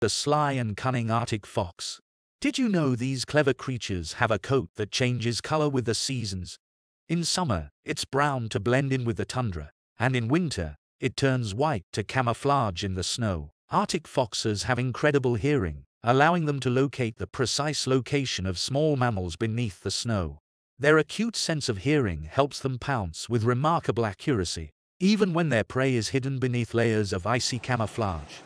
The sly and cunning Arctic fox. Did you know these clever creatures have a coat that changes color with the seasons? In summer, it's brown to blend in with the tundra, and in winter, it turns white to camouflage in the snow. Arctic foxes have incredible hearing, allowing them to locate the precise location of small mammals beneath the snow. Their acute sense of hearing helps them pounce with remarkable accuracy, even when their prey is hidden beneath layers of icy camouflage.